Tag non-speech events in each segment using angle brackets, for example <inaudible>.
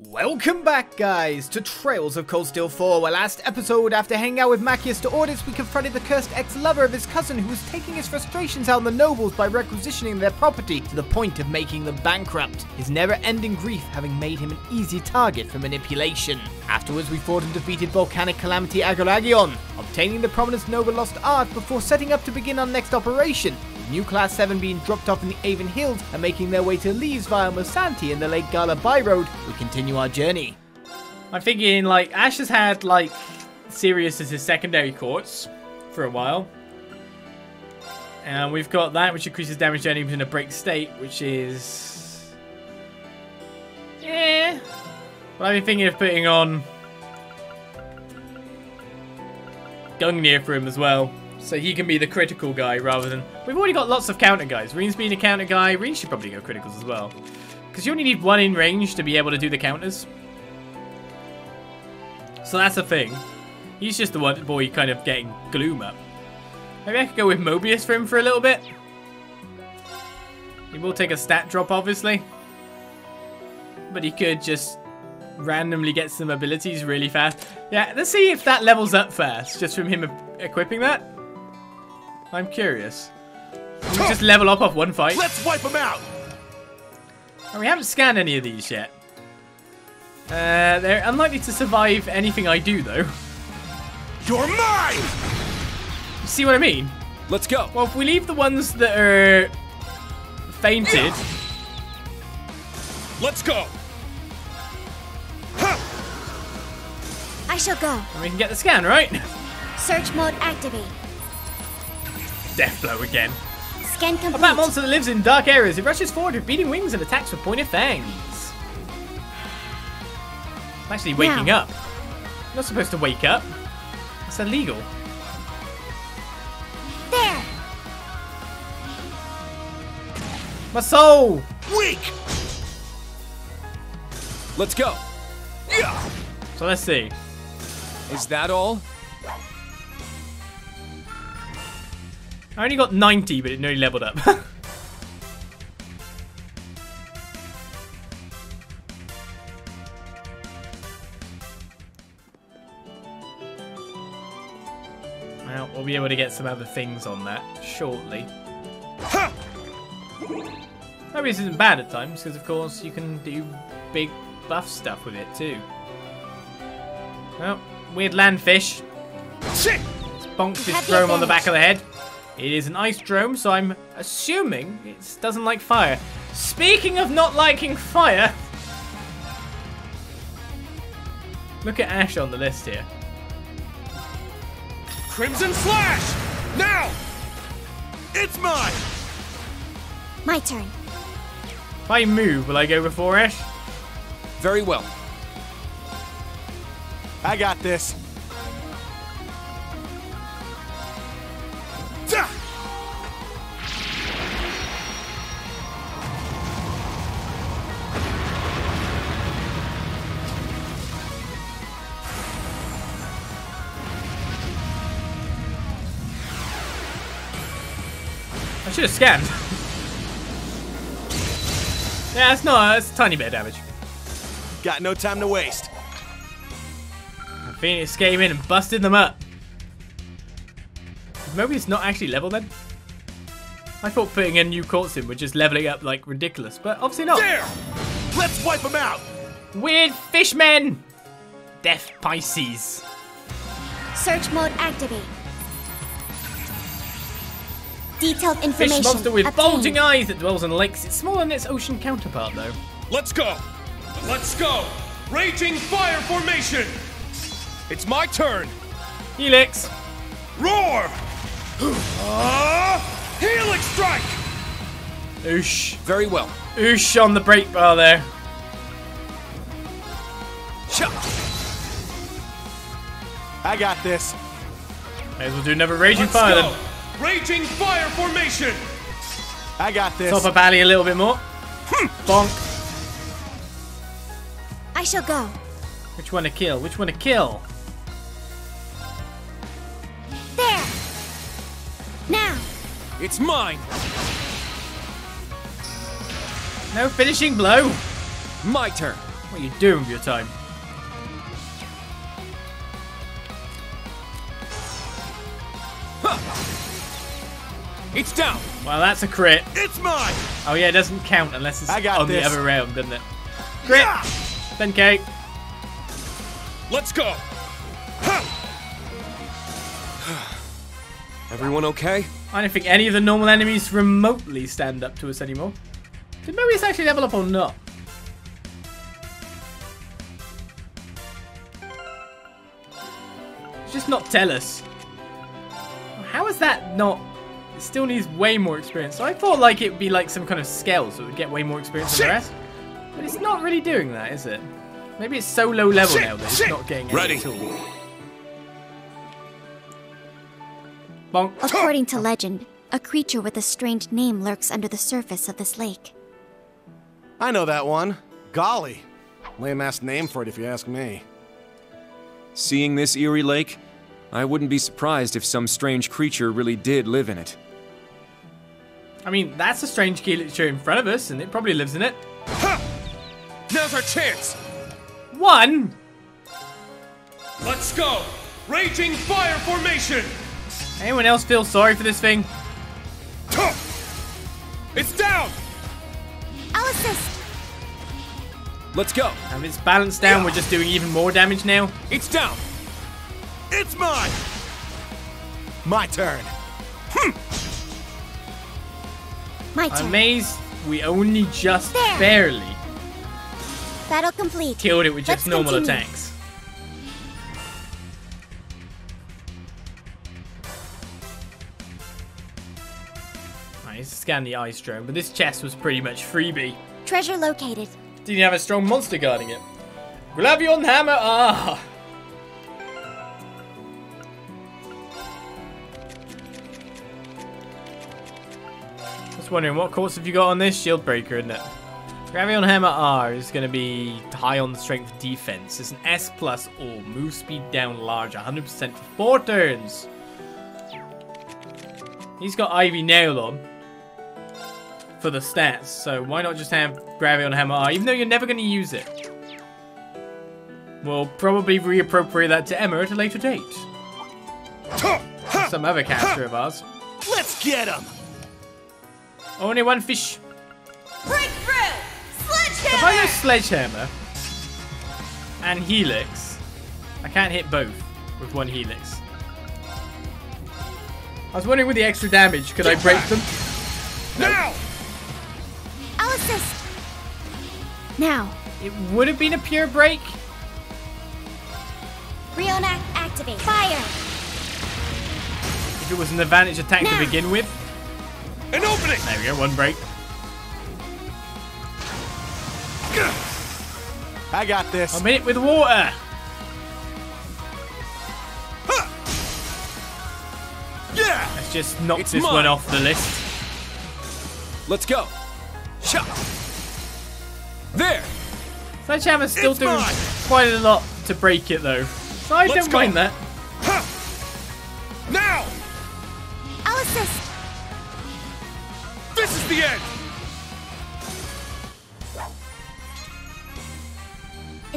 Welcome back guys to Trails of Cold Steel 4 where last episode after hanging out with Machias to Ordis we confronted the cursed ex-lover of his cousin who was taking his frustrations out on the nobles by requisitioning their property to the point of making them bankrupt, his never-ending grief having made him an easy target for manipulation. Afterwards we fought and defeated volcanic calamity Agoragion, obtaining the prominence Nova lost art before setting up to begin our next operation, New Class 7 being dropped off in the Avon Hills and making their way to Leeves via Mosanti and the Lake Gala byroad, we continue our journey. I'm thinking, like, Ash has had, like, Sirius as his secondary quartz for a while. And we've got that, which increases damage enemies in a break state, which is... Yeah. But I've been thinking of putting on... Gungnir for him as well. So he can be the critical guy rather than... We've already got lots of counter guys. Rean's being a counter guy. Rean should probably go criticals as well. Because you only need one in range to be able to do the counters. So that's the thing. He's just the one boy kind of getting Gloom up. Maybe I could go with Mobius for him for a little bit. He will take a stat drop, obviously. But he could just randomly get some abilities really fast. Yeah, let's see if that levels up fast, just from him equipping that. I'm curious. we just level up off one fight? Let's wipe them out! And we haven't scanned any of these yet. Uh, they're unlikely to survive anything I do, though. You're mine! You see what I mean? Let's go. Well, if we leave the ones that are fainted... Let's go! I shall go. And we can get the scan, right? Search mode activate. Death blow again. Scan complete. A bat monster that lives in dark areas. It rushes forward with beating wings and attacks with pointed fangs. I'm actually waking Now. up. You're not supposed to wake up. It's illegal. There. My soul! Weak! Let's go. Yeah! So let's see. Is that all? I only got 90, but it nearly leveled up. <laughs> well, we'll be able to get some other things on that shortly. Ha! Maybe this isn't bad at times, because of course you can do big buff stuff with it too. Well, weird landfish. Shit! Bonked this Have the drone on the back of the head. It is an ice drome, so I'm assuming it doesn't like fire. Speaking of not liking fire, look at Ash on the list here. Crimson Slash! Now! It's mine! My turn. If I move, will I go before Ash? Very well. I got this. I should have scanned. yeah, it's not. It's a tiny bit of damage. Got no time to waste. Phoenix came in and busted them up. Maybe it's not actually level then? I thought putting in new quartz in would just level it up like ridiculous, but obviously not. There! Let's wipe them out! Weird fishmen! Death Pisces. Search mode activate. Detailed Fish information. monster with obtained. bulging eyes that dwells in lakes. It's smaller than its ocean counterpart though. Let's go! Let's go! Raging fire formation! It's my turn! Helix! Roar! Uh, <gasps> Helix strike! Oosh. Very well. Oosh on the brake bar there. Cha! I got this. May as well do another Raging Let's Fire go! then. Raging fire formation! I got this. Top up alley a little bit more. Hmm. Bonk. I shall go. Which one to kill? Which one to kill? There. Now. It's mine! No finishing blow. My turn. What are you doing with your time? It's down. Well, that's a crit. It's mine. Oh yeah, it doesn't count unless it's I got on this. the other round, doesn't it? Crit! 10k. Let's go. Everyone okay? I don't think any of the normal enemies remotely stand up to us anymore. Did Mobius actually level up or not? Just not tell us. How is that not... It still needs way more experience. So I thought like it would be like some kind of scale so it would get way more experience than the rest. But it's not really doing that, is it? Maybe it's so low level now that it's not getting any Ready. at all. Bonk. According to legend, a creature with a strange name lurks under the surface of this lake. I know that one. Golly. Lame ass name for it if you ask me. Seeing this eerie lake, I wouldn't be surprised if some strange creature really did live in it. I mean, that's a strange creature in front of us, and it probably lives in it. Now's our chance. One! Let's go. Raging fire formation. Anyone else feel sorry for this thing? It's down. I'll assist! Let's go! And it's balanced down, we're just doing even more damage now. It's down. It's mine! My turn. Hmm. My turn. amazed we only just There. barely Battle complete. killed it with just Let's normal continue. attacks. To scan the ice drone, but this chest was pretty much freebie. Treasure located. Didn't have a strong monster guarding it. Gravion Hammer, ah! Just wondering, what course have you got on this? Shield Breaker, isn't it? Gravion Hammer R is going to be high on the strength defense. It's an S plus all. Move speed down large, 100% for four turns. He's got Ivy Nail on for the stats, so why not just have Gravion Hammer R, even though you're never going to use it? We'll probably reappropriate that to Emma at a later date. Some other caster of ours. Let's get him! Only one fish. Breakthrough! If I go Sledgehammer and Helix, I can't hit both with one Helix. I was wondering with the extra damage, could I break them? Now. I'll assist! Now, It would have been a pure break. Rionac activate. Fire! If it was an advantage attack Now. to begin with. An opening. There we go, one break. I got this. I'm in it with water. Yeah! Let's just knock It's this one off the list. Let's go! Shot! There! Sledgehammer's still It's doing mine. quite a lot to break it though. So I Let's don't go. mind that.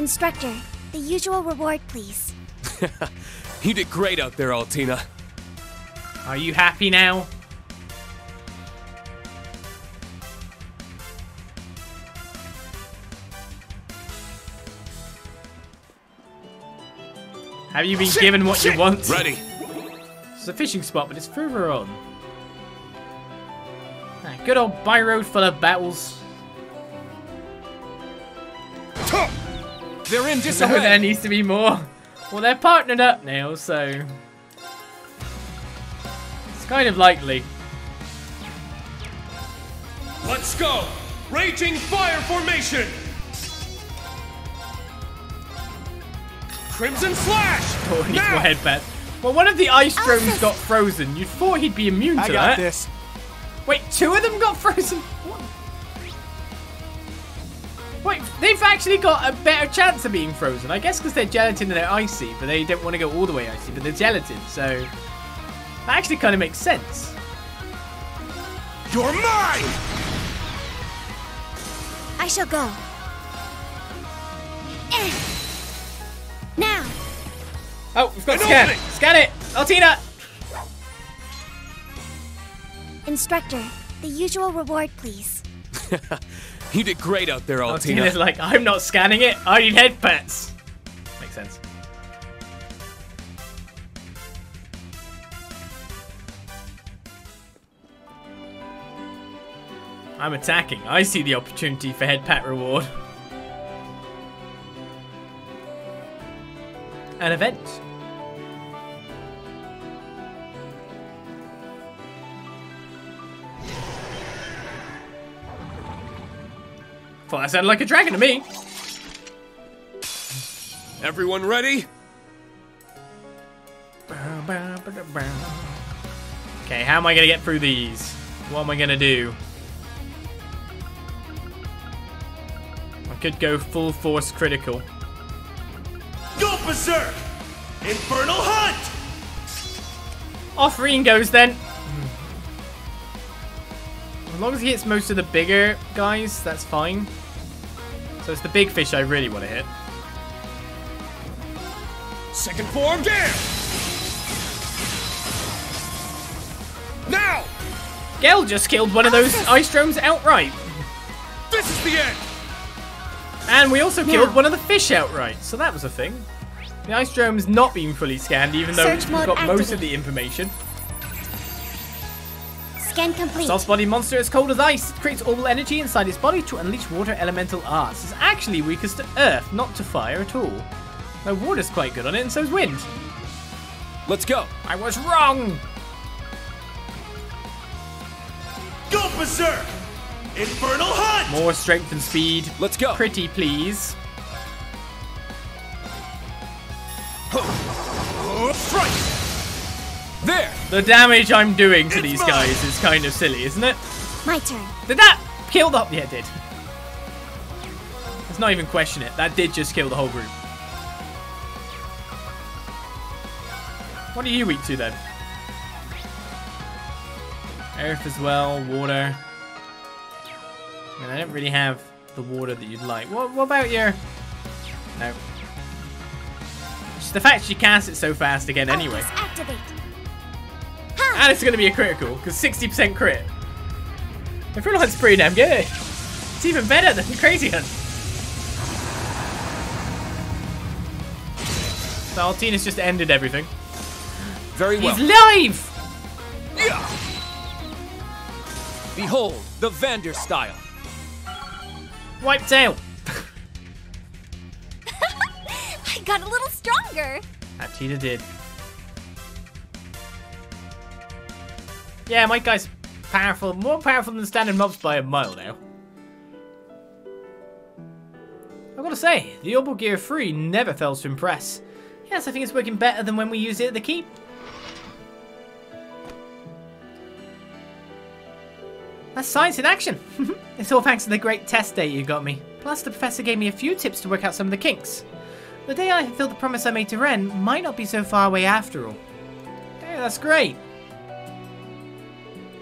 Instructor, the usual reward, please. <laughs> You did great out there, Altina. Are you happy now? Have you been given what you want? Ready. It's a fishing spot, but it's further on. Ah, good old by road full of battles. They're in <laughs> just So there needs to be more. Well, they're partnered up now, so it's kind of likely. Let's go. Raging fire formation. Crimson slash. <laughs> Oh, needs now. more headband. Well, one of the ice drones got frozen. You thought he'd be immune to I got that. this. Wait, two of them got frozen? What? Wait, they've actually got a better chance of being frozen. I guess because they're gelatin and they're icy, but they don't want to go all the way icy, but they're gelatin, so... That actually kind of makes sense. You're mine! I shall go. Eh. Now, Oh, we've got to scan. opening! Scan it! Altina! Instructor, the usual reward, please. <laughs> You did great out there, Altina's Altina. like, I'm not scanning it. I need head. Makes sense. I'm attacking. I see the opportunity for head pat reward. An event. Thought that sounded like a dragon to me. Everyone ready? Okay, how am I gonna get through these? What am I gonna do? I could go full force critical. Go berserk! Infernal Hunt! Off Rean goes then. As long as he hits most of the bigger guys, that's fine. So it's the big fish I really want to hit. Second form down! Now! Gel just killed one of those ice drones outright. This is the end! And we also killed Now. one of the fish outright, so that was a thing. The ice drone's not being fully scanned, even though Search we've mode got most of the information. Scan complete. Salt's body monster is cold as ice. It creates all energy inside its body to unleash water elemental arts. It's actually weakest to earth, not to fire at all. Though water's quite good on it, and so's wind. Let's go. I was wrong! Go berserk! Infernal Hunt! More strength and speed. Let's go. Pretty, please. Strike! There. The damage I'm doing to It's these mine. guys is kind of silly, isn't it? My turn. Did that kill the... Yeah, it did. Let's not even question it. That did just kill the whole group. What are you weak to then? Earth as well, water. I mean, I don't really have the water that you'd like. What, what about your... No. Just the fact she casts it so fast again anyway. Activate. And it's going to be a critical, because 60% crit. Infernal Hunt's pretty damn good. It's even better than Crazy Hunt. So Altina's just ended everything. Very well. He's live! Yeah. Behold, the Vander style. Wiped out. <laughs> I got a little stronger. That cheetah did. Yeah, my guy's powerful, more powerful than standard mobs by a mile now. I've got to say, the Orbital Gear 3 never fails to impress. Yes, I think it's working better than when we used it at the Keep. That's science in action. <laughs> it's all thanks to the great test day you got me. Plus, the professor gave me a few tips to work out some of the kinks. The day I fulfilled the promise I made to Renne might not be so far away after all. Yeah, that's great.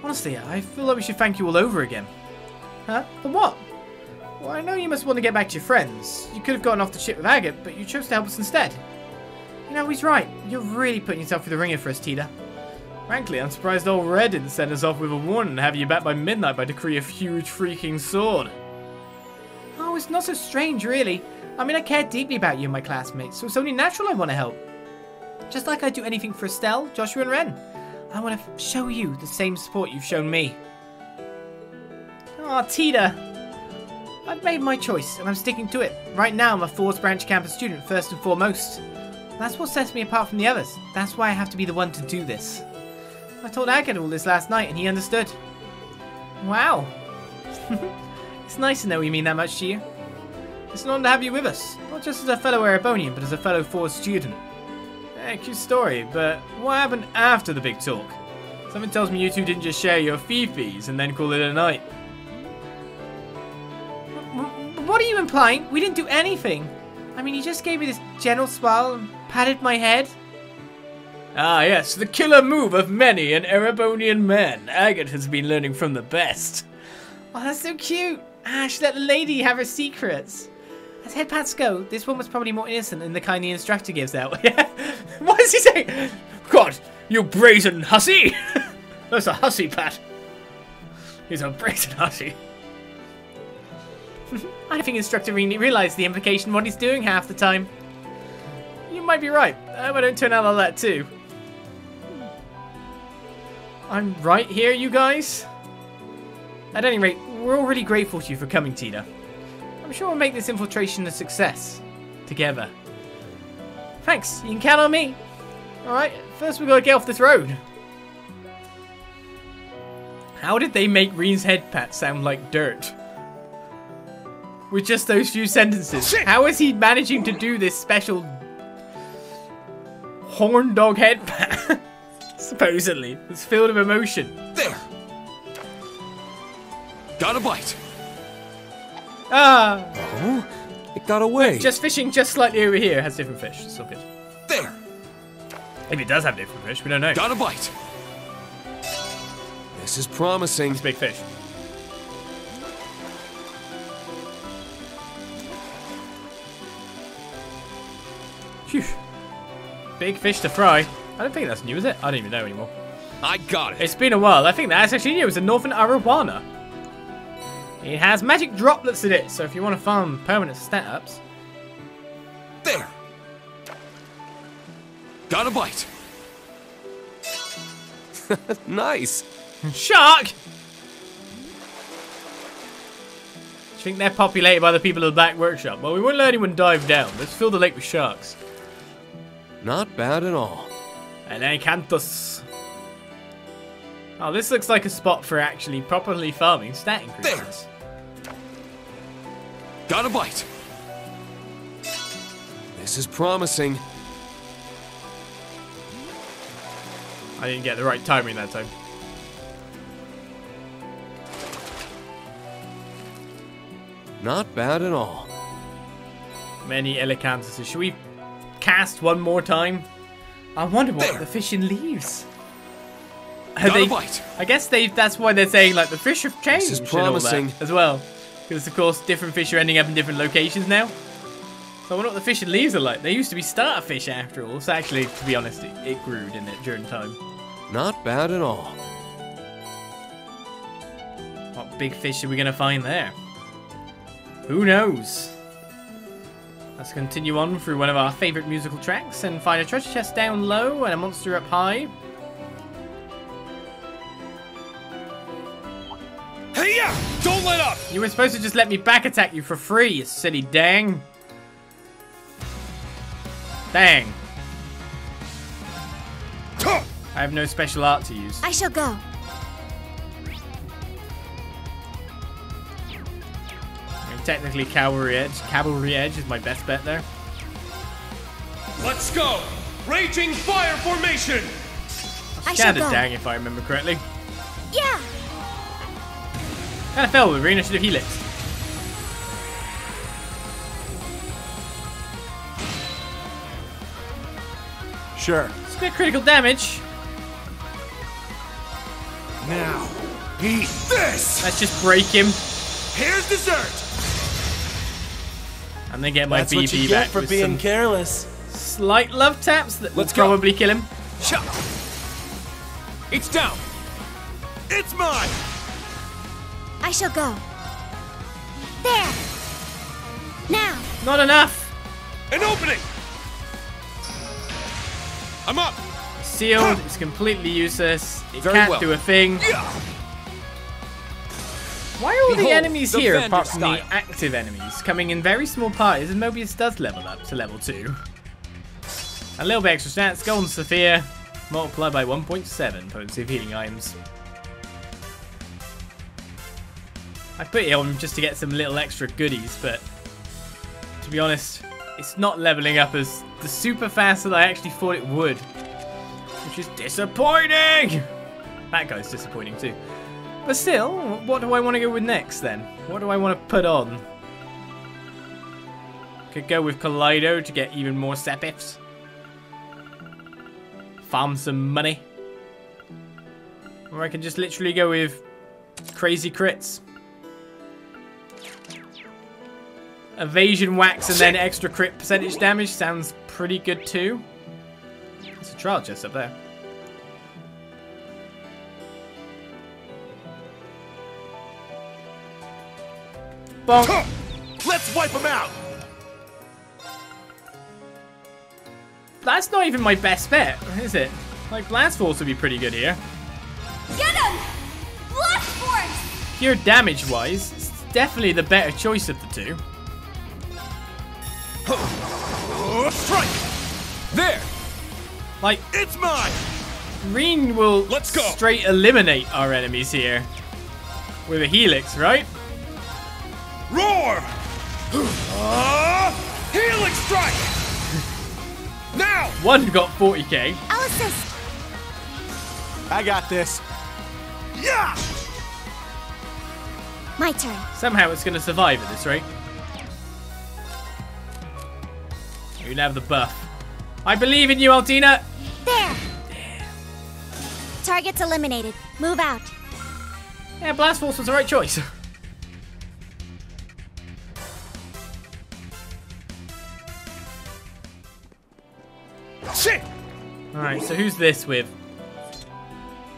Honestly, I feel like we should thank you all over again. Huh? For what? Well, I know you must want to get back to your friends. You could have gotten off the ship with Agate, but you chose to help us instead. You know, he's right. You're really putting yourself through the ringer for us, Tita. Frankly, I'm surprised old Red didn't send us off with a warning and have you back by midnight by decree of huge freaking sword. Oh, it's not so strange, really. I mean, I care deeply about you and my classmates, so it's only natural I want to help. Just like I'd do anything for Estelle, Joshua, and Renne. I want to show you the same support you've shown me. Aw, Tita. I've made my choice, and I'm sticking to it. Right now, I'm a Thors Branch campus student, first and foremost. That's what sets me apart from the others. That's why I have to be the one to do this. I told Agate all this last night, and he understood. Wow. <laughs> it's nice to know we mean that much to you. It's an honor to have you with us, not just as a fellow Erebonian, but as a fellow Thors student. Eh, cute story, but what happened after the big talk? Something tells me you two didn't just share your fee-fees and then call it a night. What are you implying? We didn't do anything. I mean, you just gave me this gentle smile and patted my head. Ah, yes, the killer move of many an Erebonian man. Agate has been learning from the best. Oh, that's so cute. Ash, let the lady have her secrets. As headpats go, this one was probably more innocent than the kind the instructor gives out. <laughs> What does he say? God, you brazen hussy! <laughs> That's a hussy pat. He's a brazen hussy. <laughs> I don't think instructor really realised the implication what he's doing half the time. You might be right. Uh, I hope don't turn out like that too. I'm right here, you guys? At any rate, we're all really grateful to you for coming, Tita. I'm sure we'll make this infiltration a success. Together. Thanks, you can count on me. Alright, first we've gotta get off this road. How did they make Rean's head pat sound like dirt? With just those few sentences. How is he managing to do this special horn dog head pat? <laughs> Supposedly. It's filled with emotion. There! Got a bite! Ah! Oh, it got away. Just fishing just slightly over here has different fish. It's all good. There! Maybe it does have different fish, we don't know. Got a bite! This is promising. It's big fish. Phew. Big fish to fry. I don't think that's new, is it? I don't even know anymore. I got it! It's been a while. I think that's actually new. It's a Northern Arowana. It has magic droplets in it, so if you want to farm permanent stat ups. There! Got a bite! <laughs> Nice. Shark! Do you think they're populated by the people of the Black Workshop? Well, we won't let anyone dive down. Let's fill the lake with sharks. Not bad at all. And Encantus. Oh, this looks like a spot for actually properly farming stat increases. Got a bite! This is promising. I didn't get the right timing that time. Not bad at all. Many Elecantuses. Should we cast one more time? I wonder what There. the fish in Leeves. Are Got a they- bite! I guess they that's why they're saying like the fish have changed This is and all that promising. as well. Because of course different fish are ending up in different locations now. So I wonder what the fish and Leeves are like. They used to be starter fish after all. So actually, to be honest, it, it grew, didn't it, during time. Not bad at all. What big fish are we going to find there? Who knows? Let's continue on through one of our favourite musical tracks and find a treasure chest down low and a monster up high. Hey yeah! Don't let up! You were supposed to just let me back attack you for free, you silly dang. Dang. I have no special art to use. I shall go. I mean, technically, Cavalry Edge. Cavalry Edge is my best bet there. Let's go! Raging fire formation! I shall Kinda go. dang if I remember correctly. Yeah. Kinda fell with Rena, should have helixed. Sure. It's good critical damage. Now, Eat this! Let's just break him Here's dessert! and then get my That's what BP you back get for with being some careless. slight love taps that Let's will go. probably kill him. Shut It's down! It's mine! I shall go. There. Now. Not enough. An opening! I'm up! Sealed. It's completely useless. It Very can't well. do a thing. Yeah! Why are all the enemies the here, Vander apart from the active enemies, coming in very small parties and Mobius does level up to level 2? A little bit extra stats, Golden Sophia, multiplied by 1.7 potency of healing items. I put it on just to get some little extra goodies, but to be honest, it's not leveling up as the super fast that I actually thought it would. Which is disappointing! That guy's disappointing too. But still, what do I want to go with next then? What do I want to put on? Could go with Kaleido to get even more Sepiths. Farm some money. Or I can just literally go with crazy crits. Evasion wax and then extra crit percentage damage sounds pretty good too. There's a trial chest up there. Bonk. Let's wipe them out! That's not even my best bet, is it? Like, Blast Force would be pretty good here. Get him! Blast Force! Pure damage wise, it's definitely the better choice of the two. Like, It's mine! Green will Let's go. straight eliminate our enemies here. With a Helix, right? Roar! Uh, Helix strike! now! One got 40k. I'll assist. I got this. Yeah! My turn. Somehow it's going to survive at this rate. You can have the buff. I believe in you, Altina. There! Target's eliminated. Move out. Yeah, Blast Force was the right choice. <laughs> Shit! Alright, so who's this with?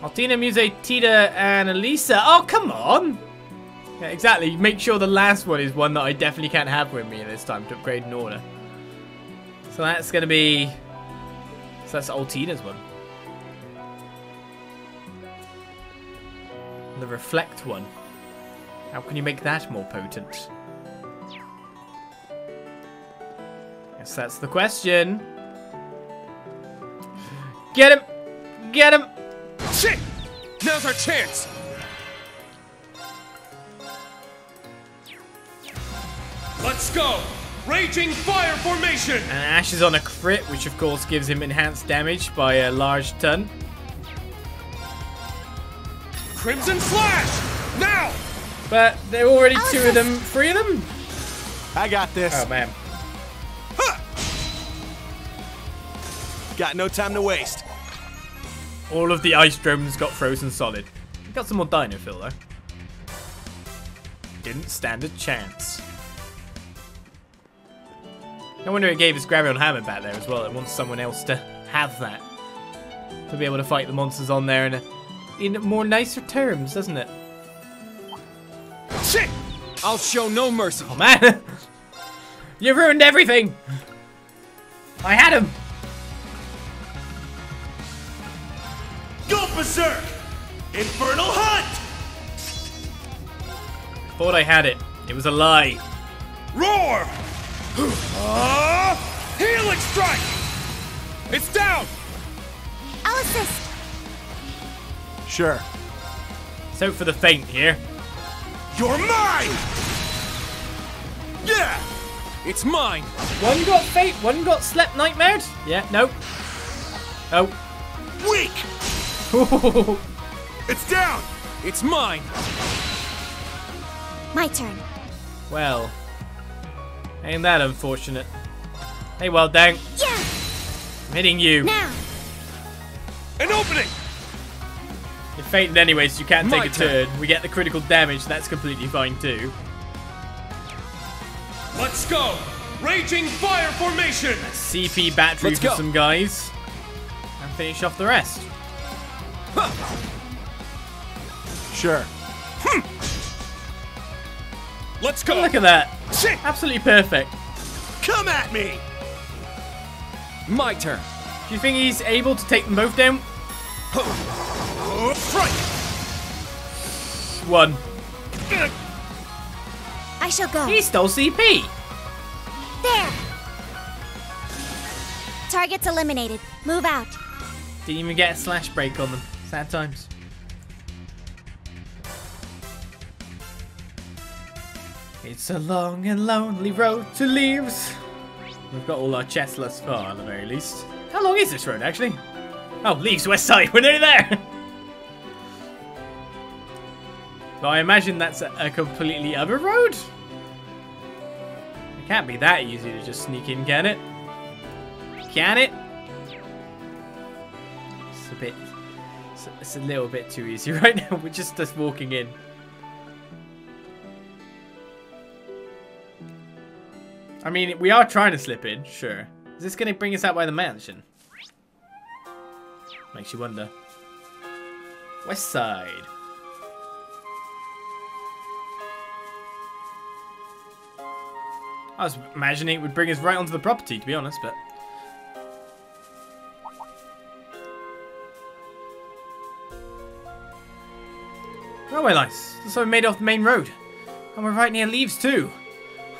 Altina, Musse, Tita, and Elise. Oh, come on! Yeah, exactly. Make sure the last one is one that I definitely can't have with me this time to upgrade in order. So that's going to be... So that's Altina's one. The Reflect one. How can you make that more potent? Guess that's the question. Get him! Get him! Shit! Now's our chance! Let's go! Raging fire formation! And Ash is on a crit, which of course gives him enhanced damage by a large ton. Crimson Slash! Now! But there are already two of them, three of them? I got this. Oh man. Got no time to waste. All of the ice drones got frozen solid. Got some more dino fill though. Didn't stand a chance. No wonder if it gave us Gravion Hammer back there as well. It wants someone else to have that. To be able to fight the monsters on there in, a, in more nicer terms, doesn't it? Shit! I'll show no mercy. Oh man! <laughs> you ruined everything! I had him! Go berserk! Infernal Hunt! Thought I had it. It was a lie. Roar! Uh, Helix strike! It's down! I'll assist. Sure. So for the faint here. You're mine! Yeah! It's mine! One got faint, one got slept nightmared. Yeah, no. Oh. Weak! <laughs> It's down! It's mine! My turn. well. Ain't that unfortunate. Hey, well, dang. Yeah! I'm hitting you. Now! An opening! You're fainted anyway, so you can't take a turn. turn. We get the critical damage, that's completely fine too. Let's go! Raging fire formation! CP battery Let's for go. some guys. And finish off the rest. Sure. Hmm. Let's go! Oh, look at that. Shit! Absolutely perfect. Come at me! My turn. Do you think he's able to take them both down? Oh, strike! One. I shall go. He stole CP. There! Target's eliminated. Move out. Didn't even get a slash break on them. Sad times. It's a long and lonely road to Leeves. We've got all our chests thus far, at the very least. How long is this road, actually? Oh, Leeves west side. We're nearly there. <laughs> but I imagine that's a, a completely other road. It can't be that easy to just sneak in, can it? Can it? It's a bit. It's, it's a little bit too easy <laughs> right now. We're just just walking in. I mean, we are trying to slip in, sure. Is this going to bring us out by the mansion? Makes you wonder. West side. I was imagining it would bring us right onto the property, to be honest, but... Railway lights. So we made off the main road. And we're right near Leeves, too.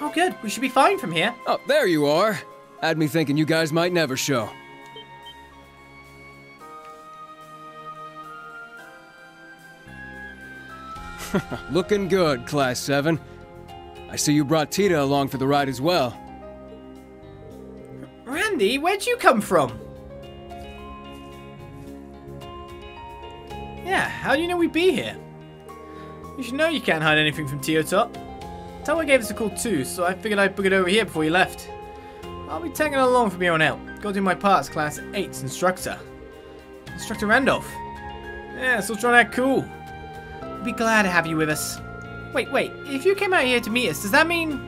Oh, good. We should be fine from here. Oh, there you are. Had me thinking you guys might never show. <laughs> Looking good, Class 7. I see you brought Tita along for the ride as well. Randy, where'd you come from? Yeah, how do you know we'd be here? You should know you can't hide anything from Teotop. Towa gave us a call too, so I figured I'd book it over here before you left. I'll be tagging along from here on out. Go do my parts, Class 8's instructor. Instructor Randolph. Yeah, still trying to act cool. We'll be glad to have you with us. Wait, wait, if you came out here to meet us, does that mean...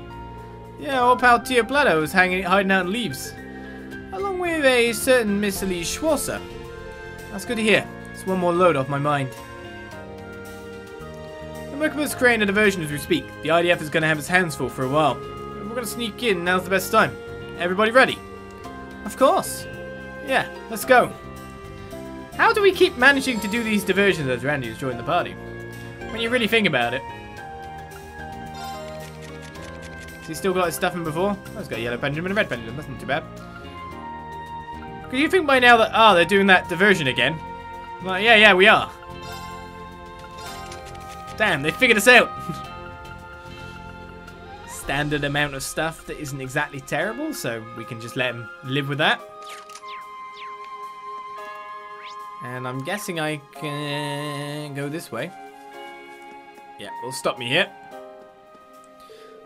Yeah, old pal Tio Plato is hanging, hiding out in Leeves. Along with a certain Miss Elise Schwarzer. That's good to hear. It's one more load off my mind. Merkabah's creating a diversion as we speak. The IDF is going to have its hands full for a while. We're going to sneak in, now's the best time. Everybody ready? Of course. Yeah, let's go. How do we keep managing to do these diversions as Randy has joined the party? When you really think about it. Has he still got his stuff from before? Oh, he's got a yellow pendulum and a red pendulum. That's not too bad. Could you think by now that, ah, oh, they're doing that diversion again? Well, yeah, yeah, we are. Damn, they figured us out. <laughs> Standard amount of stuff that isn't exactly terrible, so we can just let them live with that. And I'm guessing I can go this way. Yeah, will stop me here.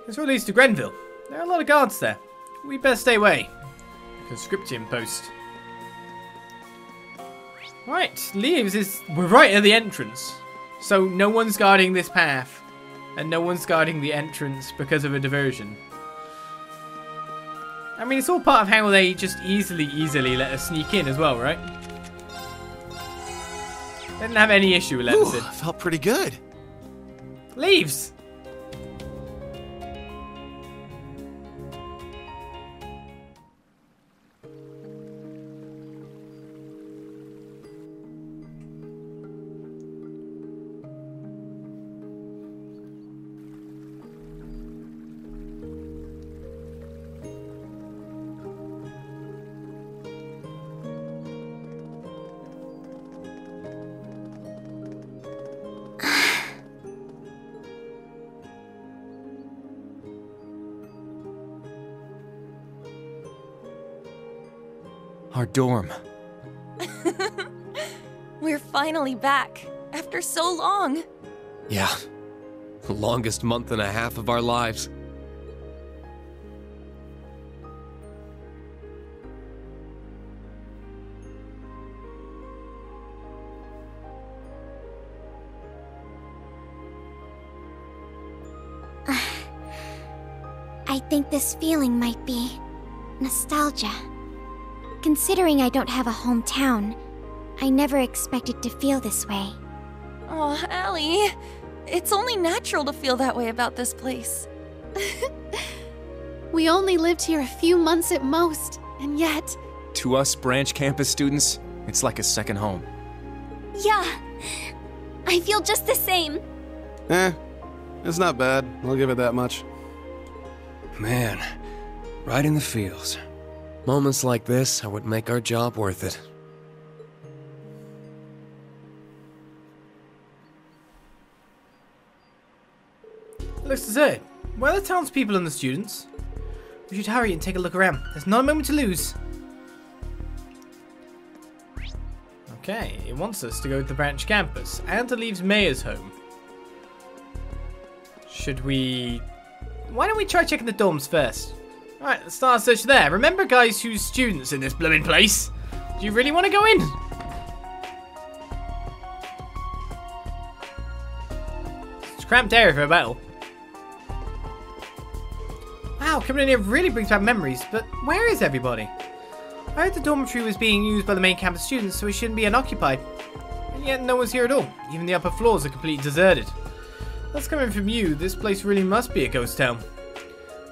This road leads to Grenville. There are a lot of guards there. We best stay away. Conscription post. Right, Leeves is... We're right at the entrance. So no one's guarding this path. And no one's guarding the entrance because of a diversion. I mean, it's all part of how they just easily, easily let us sneak in as well, right? Didn't have any issue with letting us Ooh, in. felt pretty good. Leeves! Our dorm. <laughs> We're finally back after so long. Yeah. The longest month and a half of our lives. <sighs> I think this feeling might be nostalgia. Considering I don't have a hometown, I never expected to feel this way. Oh, Allie. It's only natural to feel that way about this place. <laughs> We only lived here a few months at most, and yet, To us branch campus students, it's like a second home. Yeah, I feel just the same. Eh, it's not bad. I'll give it that much. Man, right in the feels. Moments like this are what make our job worth it. Looks deserted. Where are the townspeople and the students? We should hurry and take a look around. There's not a moment to lose. Okay, it wants us to go to the branch campus and to leave Mayor's home. Should we... Why don't we try checking the dorms first? Alright, let's start search there. Remember, guys, who's students in this blooming place? Do you really want to go in? It's cramped area for a battle. Wow, coming in here really brings back memories, but where is everybody? I heard the dormitory was being used by the main campus students, so it shouldn't be unoccupied. And yet no one's here at all. Even the upper floors are completely deserted. That's coming from you. This place really must be a ghost town.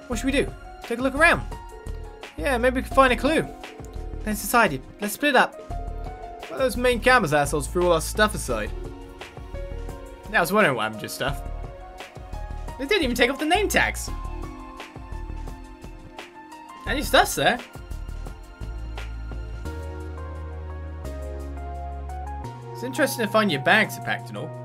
What should we do? Take a look around. Yeah, maybe we can find a clue. Then decided. Let's split up. Well, those main campus assholes threw all our stuff aside. Yeah, I was wondering what happened to stuff. They didn't even take off the name tags. And your stuff's there. It's interesting to find your bags are packed and all.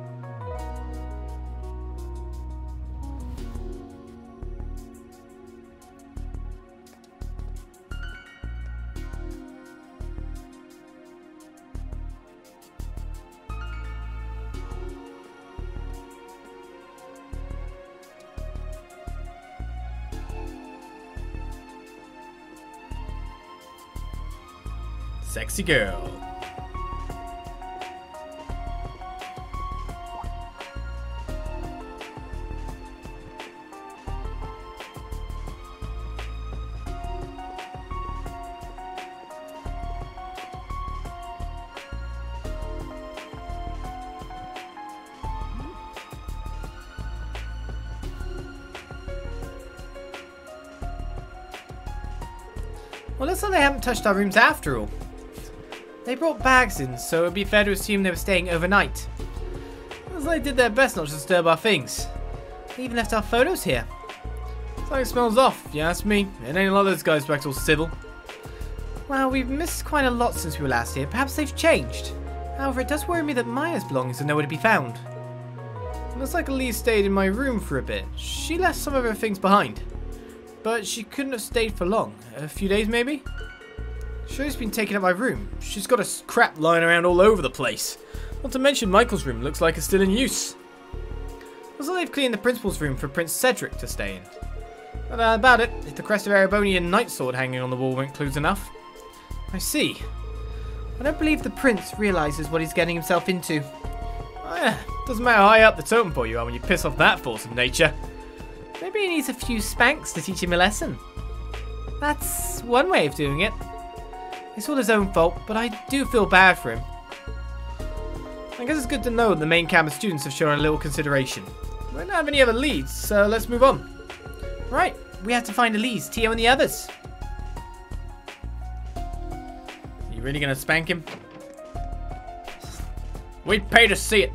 Sexy girl. Well, looks like they haven't touched our rooms after all. Brought bags in, so it'd be fair to assume they were staying overnight. Like they did their best not to disturb our things. They even left our photos here. Something smells off, if you ask me. It ain't a lot of those guys back all civil. Well, we've missed quite a lot since we were last here. Perhaps they've changed. However, it does worry me that Maya's belongings are nowhere to be found. Looks like Elise stayed in my room for a bit. She left some of her things behind. But she couldn't have stayed for long. A few days, maybe? She's been taking up my room. She's got a crap lying around all over the place. Not to mention Michael's room looks like it's still in use. Like they've cleaned the principal's room for Prince Cedric to stay in. But uh, about it, if the crest of Erebonian Night Sword hanging on the wall weren't clues enough. I see. I don't believe the prince realizes what he's getting himself into. Oh, yeah, doesn't matter how high up the totem pole you are when you piss off that force of nature. Maybe he needs a few spanks to teach him a lesson. That's one way of doing it. It's all his own fault, but I do feel bad for him. I guess it's good to know the main campus students have shown a little consideration. We don't have any other leads, so let's move on. Right, we have to find Elise, Tio, and the others. You really gonna spank him? We'd pay to see it.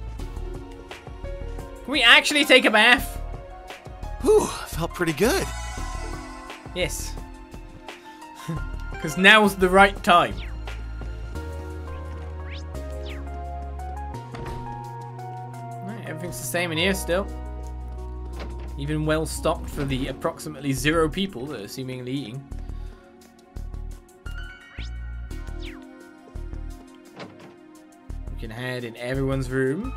Can we actually take a bath? Whew, felt pretty good. Yes. Because now's the right time. Right, everything's the same in here still. Even well stocked for the approximately zero people that are seemingly eating. We can head in everyone's room.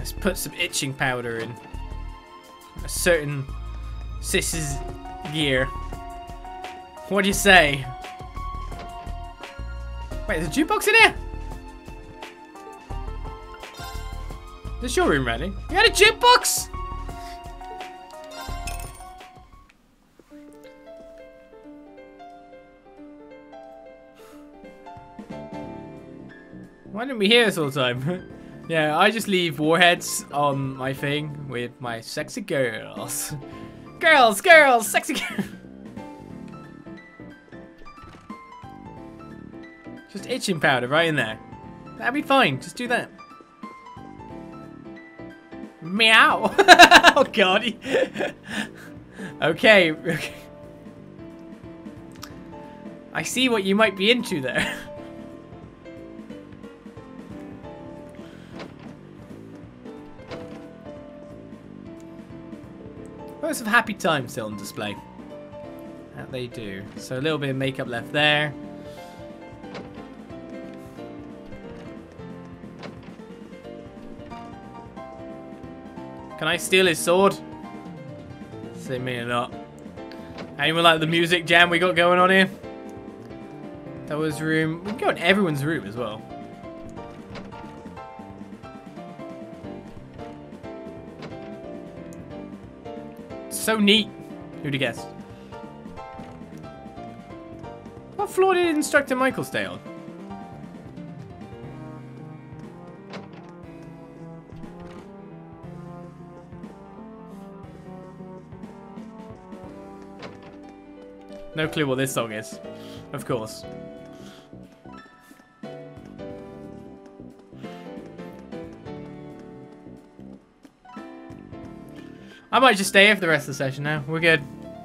Let's put some itching powder in. A certain sis's gear. What do you say? Wait, there's a jukebox in here? This your room, Randy? You got a jukebox? Why didn't we hear this all the time? <laughs> yeah, I just leave warheads on my thing with my sexy girls. <laughs> Girls, girls, sexy girls. <laughs> Just itching powder right in there. That'd be fine. Just do that. Meow. <laughs> oh god. okay. okay. I see what you might be into there. Of happy times still on display. That they do. So a little bit of makeup left there. Can I steal his sword? Say me or not. Anyone like the music jam we got going on here? That was room. We can go in everyone's room as well. So neat. Who'd have guessed? What floor did Instructor Michael stay on? No clue what this song is. Of course. I might just stay here for the rest of the session now. We're good.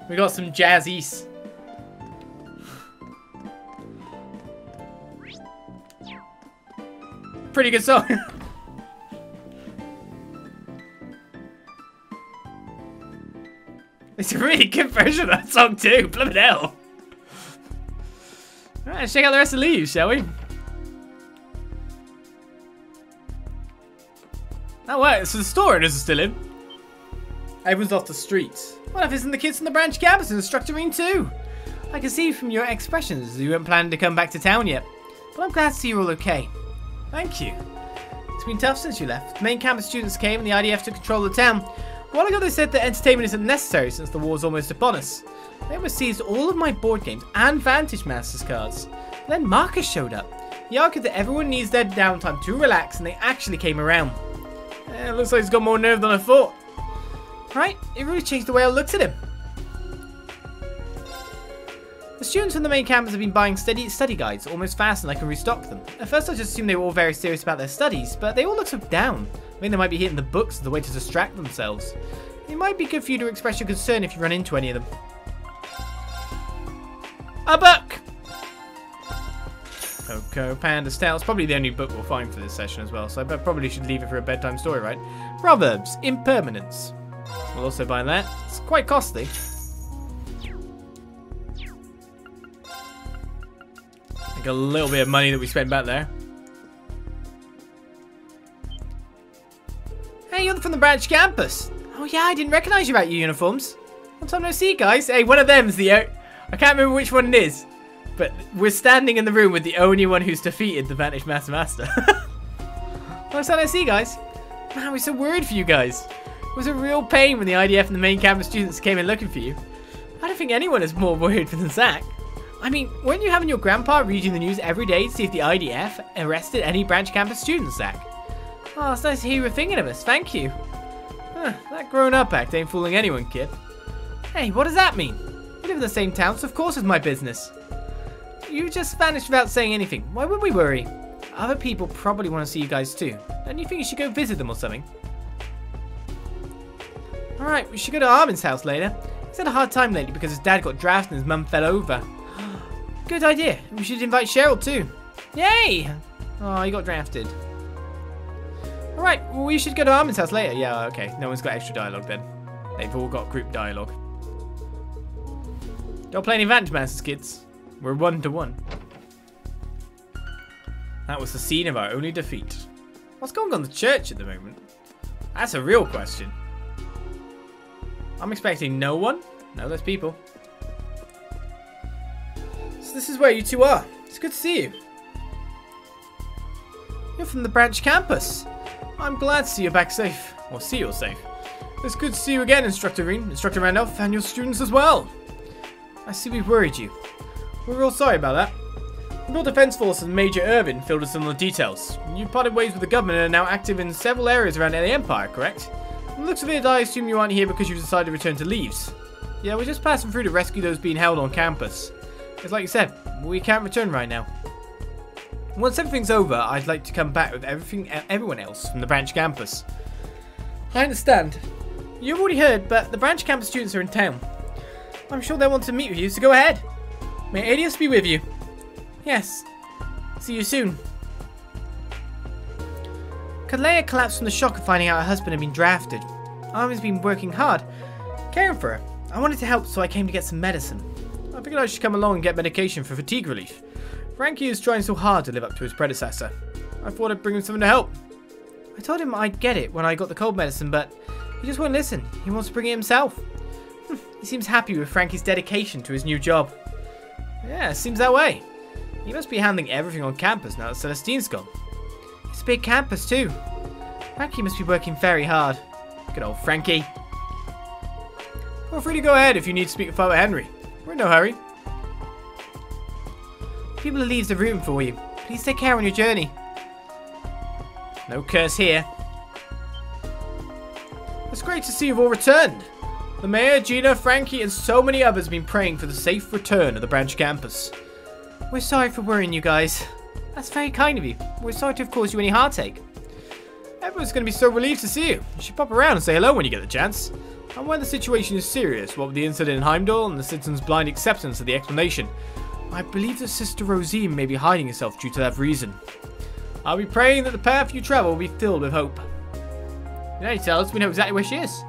We got some jazzies. Pretty good song. <laughs> it's a really good version of that song too. Bloody hell. Alright, let's check out the rest of the Leeves, shall we? Oh, wait, so the store are still in. Everyone's off the streets. What if isn't the kids from the branch campus and Instructor Rean too? I can see from your expressions you weren't planning to come back to town yet. But I'm glad to see you're all okay. Thank you. It's been tough since you left. The main campus students came and the IDF took control of the town. While ago they said that entertainment isn't necessary since the war's almost upon us. They almost seized all of my board games and Vantage Masters cards. Then Marcus showed up. He argued that everyone needs their downtime to relax and they actually came around. Eh, looks like he's got more nerve than I thought. Right, it really changed the way I looked at him. The students from the main campus have been buying study, study guides almost fast and I can restock them. At first I just assumed they were all very serious about their studies, but they all look so down. I mean they might be hitting the books as a way to distract themselves. It might be good for you to express your concern if you run into any of them. A book! Coco Panda's Tales. Probably the only book we'll find for this session as well, so I probably should leave it for a bedtime story, right? Proverbs, Impermanence. We'll also buy that. It's quite costly. Like a little bit of money that we spent back there. Hey, you're from the branch campus. Oh yeah, I didn't recognize you about your uniforms. Long time no see, guys. Hey, one of them's the... I can't remember which one it is. But we're standing in the room with the only one who's defeated the Vantage Master Master. <laughs> Long time no see, guys. Man, we're so worried for you guys. Was a real pain when the IDF and the main campus students came in looking for you. I don't think anyone is more worried than Zach. I mean, weren't you having your grandpa reading the news every day to see if the IDF arrested any branch campus students, Zach? Oh, it's nice to hear you were thinking of us. Thank you. Huh, that grown-up act ain't fooling anyone, kid. Hey, what does that mean? We live in the same town, so of course it's my business. You just vanished without saying anything. Why would we worry? Other people probably want to see you guys too. Don't you think you should go visit them or something? Alright, we should go to Armin's house later. He's had a hard time lately because his dad got drafted and his mum fell over. <gasps> Good idea. We should invite Cheryl too. Yay! Oh, he got drafted. Alright, well, we should go to Armin's house later. Yeah, okay. No one's got extra dialogue then. They've all got group dialogue. Don't play any Vantage Masters, kids. We're one to one. That was the scene of our only defeat. What's going on in the church at the moment? That's a real question. I'm expecting no one. No, there's people. So this is where you two are. It's good to see you. You're from the branch campus. I'm glad to see you're back safe. Or see you're safe. It's good to see you again, Instructor Rean, Instructor Randolph, and your students as well. I see we've worried you. We're real sorry about that. The Real Defense Force and Major Irving filled us in on the details. You parted ways with the government and are now active in several areas around the Empire, correct? Looks of it, I assume you aren't here because you've decided to return to Leeves. Yeah, we're just passing through to rescue those being held on campus. It's like you said, we can't return right now. Once everything's over, I'd like to come back with everything, everyone else from the branch campus. I understand. You've already heard, but the branch campus students are in town. I'm sure they'll want to meet with you, so go ahead. May Aidios be with you. Yes. See you soon. Kalea collapsed from the shock of finding out her husband had been drafted. Armin's been working hard, caring for her. I wanted to help, so I came to get some medicine. I figured I should come along and get medication for fatigue relief. Franky is trying so hard to live up to his predecessor. I thought I'd bring him something to help. I told him I'd get it when I got the cold medicine, but he just won't listen. He wants to bring it himself. Hmm, he seems happy with Franky's dedication to his new job. Yeah, seems that way. He must be handling everything on campus now that Celestine's gone. Big campus too. Franky must be working very hard. Good old Franky. Feel free to go ahead if you need to speak with Father Henry. We're in no hurry. People leave the room for you. Please take care on your journey. No curse here. It's great to see you've all returned. The mayor, Gina, Franky, and so many others have been praying for the safe return of the branch campus. We're sorry for worrying you guys. That's very kind of you. We're sorry to have caused you any heartache. Everyone's going to be so relieved to see you. You should pop around and say hello when you get the chance. And when the situation is serious, what with the incident in Heimdall and the citizens' blind acceptance of the explanation, I believe that Sister Rosine may be hiding herself due to that reason. I'll be praying that the path you travel will be filled with hope. Now you tell us, we know exactly where she is.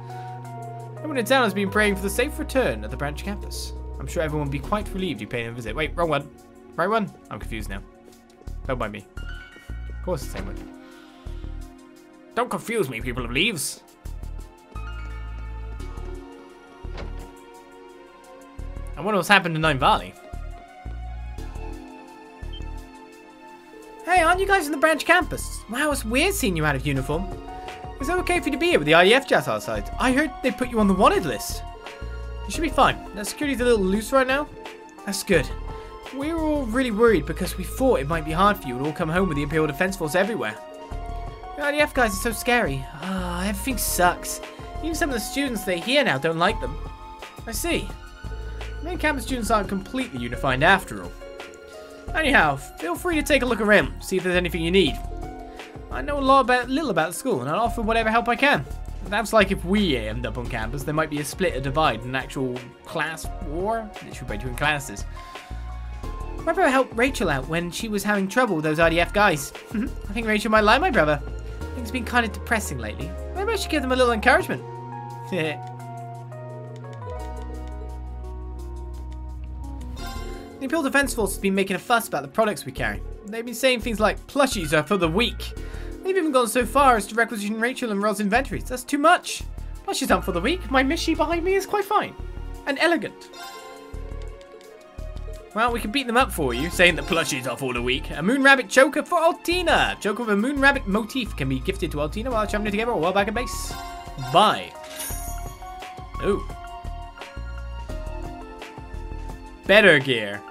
Everyone in town has been praying for the safe return of the branch campus. I'm sure everyone will be quite relieved you paid him a visit. Wait, wrong one. Right one? I'm confused now. Don't mind me. Of course the same one. Don't confuse me, people of Leeves. I wonder what's happened to Nine Valley. Hey, aren't you guys in the branch campus? Wow, it's weird seeing you out of uniform. Is it okay for you to be here with the IDF jazz outside? I heard they put you on the wanted list. You should be fine. The security's a little loose right now. That's good. We were all really worried because we thought it might be hard for you to all come home with the Imperial Defense Force everywhere. The IDF guys are so scary. Ah, everything sucks. Even some of the students they here now don't like them. I see. Main campus students aren't completely unified after all. Anyhow, feel free to take a look around, see if there's anything you need. I know a lot about, little about the school, and I'll offer whatever help I can. That's like if we end up on campus, there might be a split, a divide, an actual class war, literally between classes. Brother helped Rachel out when she was having trouble with those IDF guys. Mm-hmm. I think Rachel might like my brother. Things have been kind of depressing lately. Maybe I should give them a little encouragement. <laughs> The Imperial Defense Force has been making a fuss about the products we carry. They've been saying things like plushies are for the weak. They've even gone so far as to requisition Rachel and Rod's inventories. That's too much. Plushies aren't for the weak. My Mishy behind me is quite fine. And elegant. Well, we can beat them up for you, saying that plushies are for the week. A Moon Rabbit choker for Altina. Choker with a Moon Rabbit motif can be gifted to Altina while jumping together or while back at base. Bye. Ooh. Better gear.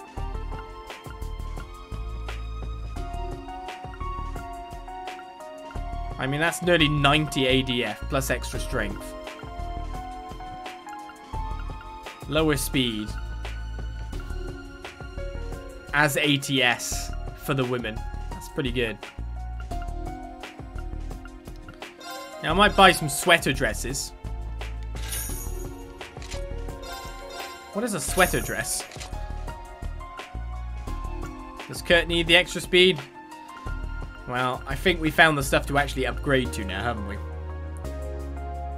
I mean, that's nearly 90 ADF plus extra strength. Lower speed. As ATS for the women. That's pretty good. Now, I might buy some sweater dresses. What is a sweater dress? Does Kurt need the extra speed? Well, I think we found the stuff to actually upgrade to now, haven't we?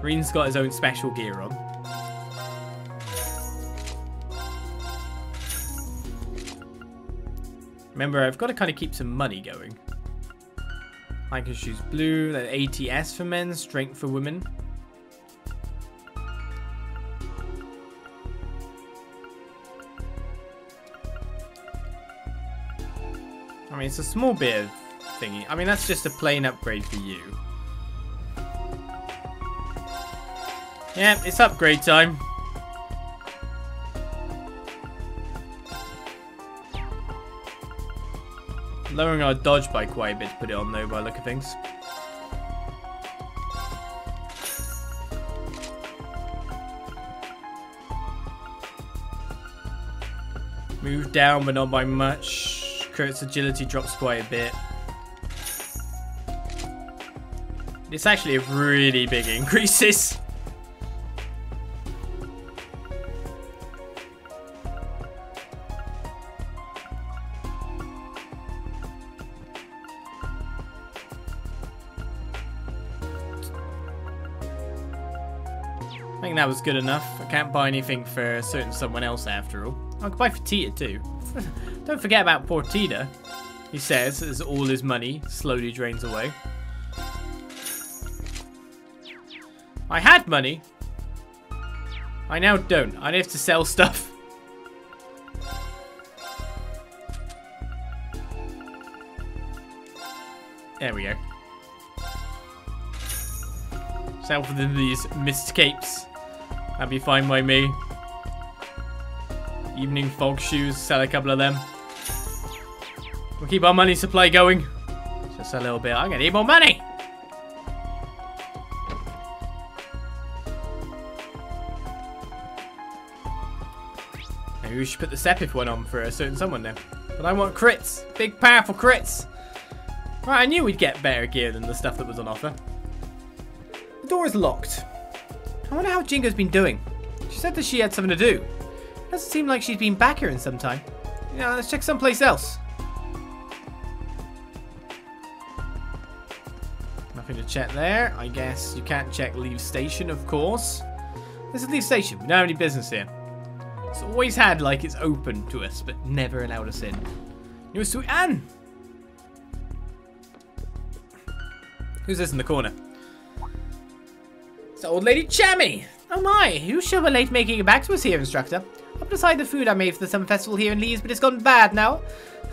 Green's got his own special gear on. Remember, I've got to kind of keep some money going. I can choose blue, then ATS for men, strength for women. I mean, it's a small bit of thingy. I mean, that's just a plain upgrade for you. Yeah, it's upgrade time. Lowering our dodge by quite a bit to put it on though by look of things. Move down but not by much. Kurt's agility drops quite a bit. It's actually a really big increases. Was good enough. I can't buy anything for certain someone else after all. I could buy for Tita too. <laughs> Don't forget about poor Tita. He says as all his money slowly drains away. I had money. I now don't. I have to sell stuff. <laughs> There we go. Sell for these mist capes. That'd be fine by me. Evening fog shoes, sell a couple of them. We'll keep our money supply going. Just a little bit. I'm gonna need more money! Maybe we should put the Sepith one on for a certain someone now. But I want crits. Big, powerful crits. Right, I knew we'd get better gear than the stuff that was on offer. The door is locked. I wonder how Jingo's been doing. She said that she had something to do. Doesn't seem like she's been back here in some time. Yeah, let's check someplace else. Nothing to check there. I guess you can't check Leeves station, of course. This is Leeves station. We don't have any business here. It's always had like it's open to us, but never allowed us in. New sweet Anne. Who's this in the corner? It's old lady Chammy. Oh my, you sure were late making it back to us here, instructor. Up beside the food I made for the summer festival here in Leeves, but it's gone bad now.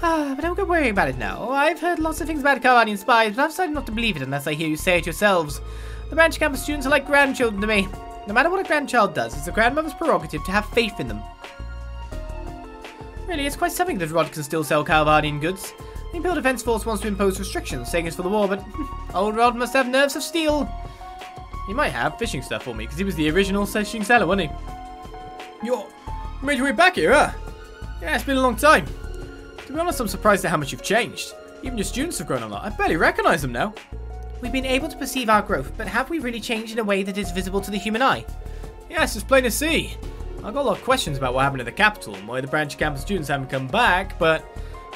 Ah, but don't go worrying about it now. I've heard lots of things about Calvardian spies, but I've decided not to believe it unless I hear you say it yourselves. The branch campus students are like grandchildren to me. No matter what a grandchild does, it's a grandmother's prerogative to have faith in them. Really, it's quite something that Rod can still sell Calvardian goods. The Imperial Defense Force wants to impose restrictions, saying it's for the war, but <laughs> old Rod must have nerves of steel. He might have fishing stuff for me, because he was the original fishing seller, wasn't he? You're made your way back here, huh? Yeah, it's been a long time. To be honest, I'm surprised at how much you've changed. Even your students have grown a lot. I barely recognize them now. We've been able to perceive our growth, but have we really changed in a way that is visible to the human eye? Yes, it's plain to see. I've got a lot of questions about what happened at the capital and why the branch campus students haven't come back, but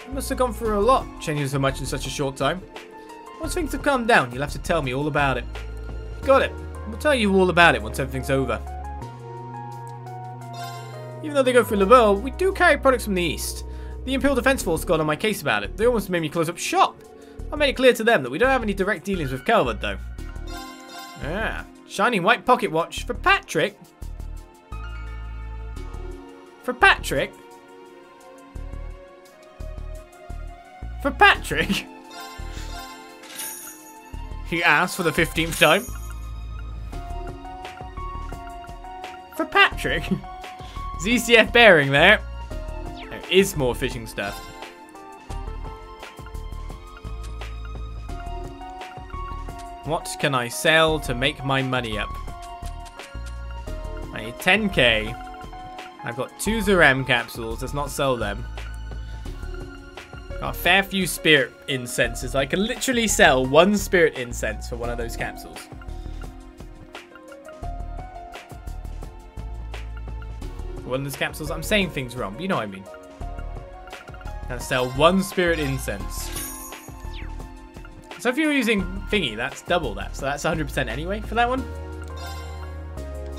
you must have gone through a lot, changing so much in such a short time. Once things have calmed down, you'll have to tell me all about it. Got it. We'll tell you all about it once everything's over. Even though they go through Lavelle, we do carry products from the east. The Imperial Defense Force got on my case about it. They almost made me close up shop. I made it clear to them that we don't have any direct dealings with Calvard, though. Ah, shining white pocket watch for Patrick. For Patrick? For Patrick? <laughs> he asked for the 15th time. For Patrick? ZCF bearing there. There is more fishing stuff. What can I sell to make my money up? I need 10k. I've got two Zeram capsules. Let's not sell them. Got a fair few spirit incenses. I can literally sell one spirit incense for one of those capsules. One of those capsules. I'm saying things wrong, but you know what I mean. Gonna sell one spirit incense. So if you're using thingy, that's double that. So that's 100% anyway for that one.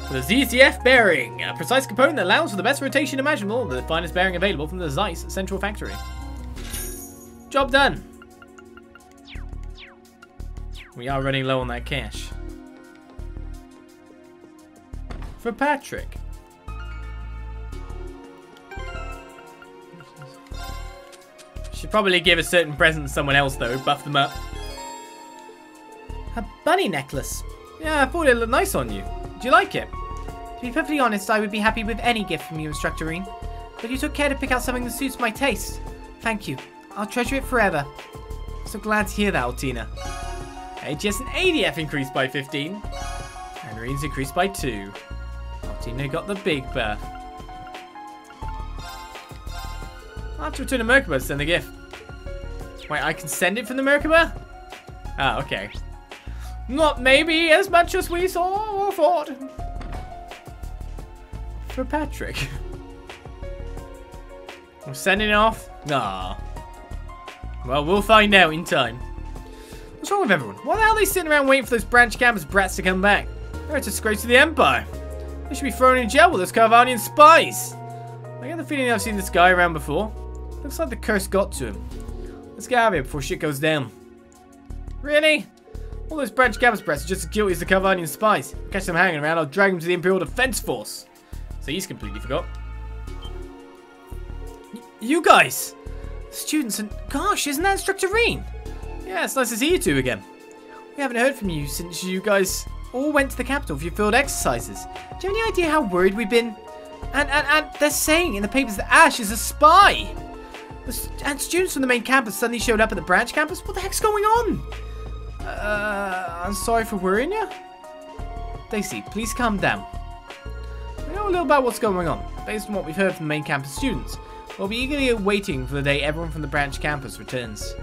For the ZCF bearing, a precise component that allows for the best rotation imaginable, the finest bearing available from the Zeiss Central Factory. Job done. We are running low on that cash. For Patrick. Should probably give a certain present to someone else though, buff them up. A bunny necklace. Yeah, I thought it looked nice on you. Do you like it? To be perfectly honest, I would be happy with any gift from you, Instructor Rean. But you took care to pick out something that suits my taste. Thank you. I'll treasure it forever. So glad to hear that, Altina. AGS and ADF increased by 15. And Rean's increased by 2. Altina got the big buff. I'll have to return to Merkaba to send the gift. Wait, I can send it from the Merkaba? Ah, okay. Not maybe as much as we saw or thought. For Patrick. <laughs> I'm sending it off? Nah. Well, we'll find out in time. What's wrong with everyone? Why the hell are they sitting around waiting for those branch campus brats to come back? They're a disgrace to the Empire. They should be thrown in jail with those Calvardian spies. I get the feeling I've seen this guy around before. Looks like the curse got to him. Let's get out of here before shit goes down. Really? All those branch campus brats are just as guilty as the Calvardian spies. Catch them hanging around, I'll drag them to the Imperial Defense Force. So he's completely forgot. You guys! Students and... Gosh, isn't that Instructor Rean? Yeah, it's nice to see you two again. We haven't heard from you since you guys all went to the capital for your field exercises. Do you have any idea how worried we've been? And, and, and they're saying in the papers that Ash is a spy. And students from the main campus suddenly showed up at the branch campus. What the heck's going on? Uh, I'm sorry for worrying you. Daisy, please calm down. We know a little about what's going on, based on what we've heard from the main campus students. We'll be eagerly waiting for the day everyone from the branch campus returns.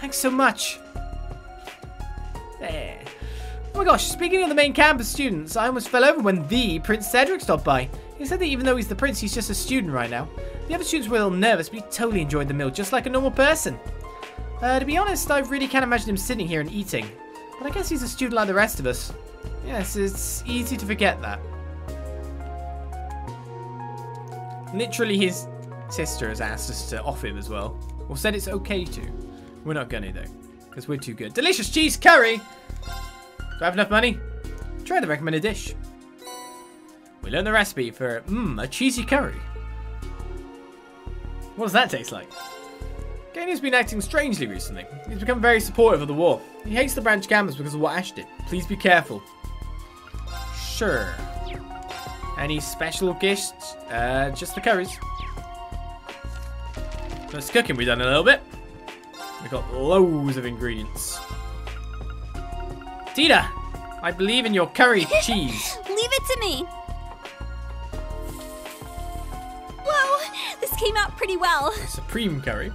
Thanks so much. There. Oh my gosh, speaking of the main campus students, I almost fell over when the Prince Cedric stopped by. He said that even though he's the prince, he's just a student right now. The other students were a little nervous, but he totally enjoyed the meal, just like a normal person. Uh, to be honest, I really can't imagine him sitting here and eating. But I guess he's a student like the rest of us. Yes, it's easy to forget that. Literally, his sister has asked us to off him as well. Or said it's okay to. We're not gonna though, because we're too good. Delicious cheese curry! Do I have enough money? Try the recommended dish. We learned the recipe for, mmm, a cheesy curry. What does that taste like? Gainey's been acting strangely recently. He's become very supportive of the war. He hates the branch campus because of what Ash did. Please be careful. Sure. Any special gifts? Uh, just the curries. Let's cooking we done a little bit. We've got loads of ingredients. Tita, I believe in your curry <laughs> cheese. Leave it to me. Whoa, this came out pretty well. Supreme curry.